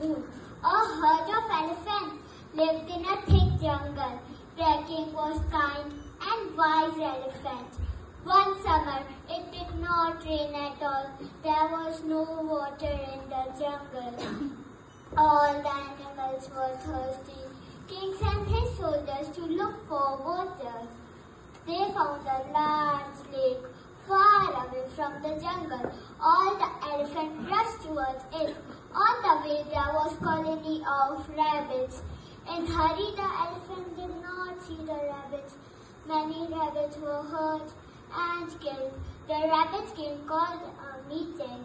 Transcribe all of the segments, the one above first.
moon. A herd of elephants lived in a thick jungle. Their king was kind and wise elephant. One summer, it did not rain at all. There was no water in the jungle. all the animals were thirsty. King sent his soldiers to look for water. They found a large lake far away from the jungle. Towards it. On the way there was colony of rabbits. In hurry the elephant did not see the rabbits. Many rabbits were hurt and killed. The rabbits king called uh, a meeting.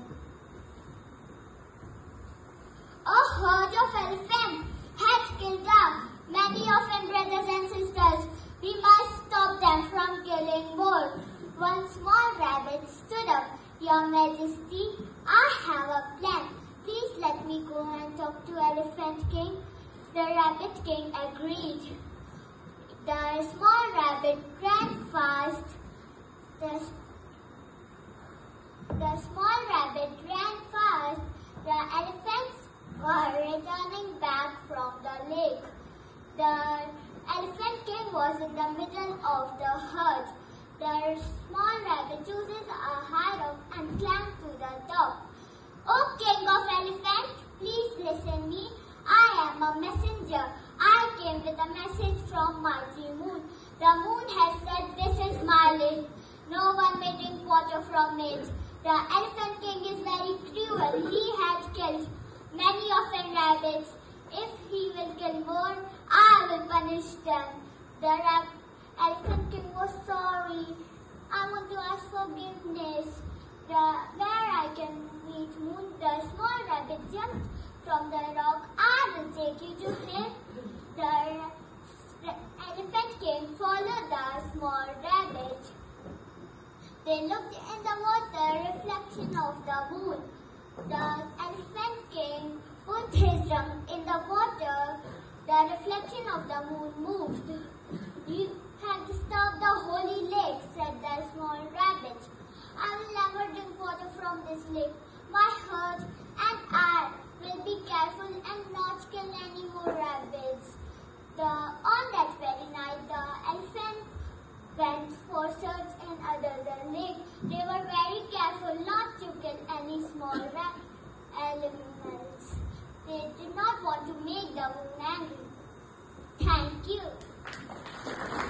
A herd of elephants had killed us. Many of them brothers and sisters. We must stop them from killing more. One small rabbit stood up. Your Majesty, I have a plan. Please let me go and talk to Elephant King. The Rabbit King agreed. The small rabbit ran fast. The, the small rabbit ran fast. The elephants were returning back from the lake. The Elephant King was in the middle of the herd. The small rabbit chooses a high rope and climbs to the top. O King of Elephants, please listen me. I am messenger. I came with a message from mighty moon. The moon has said this is my lake. No one may drink water from it. The Elephant King is very cruel. He has killed many of the rabbits. If he will kill more, I will punish them. The Elephant King was sorry. I want to ask forgiveness. The, where I can meet Moon, the small rabbit jumped from the rock. I will take you to him. The, Elephant King followed the small rabbit. They looked in the water, reflection of the moon. The Elephant King put his drum in the water. The reflection of the moon moved. You have disturbed the holy lake, said the small rabbit. I will never drink water from this lake. My herd than any small animals. They did not want to make the woman angry. Thank you.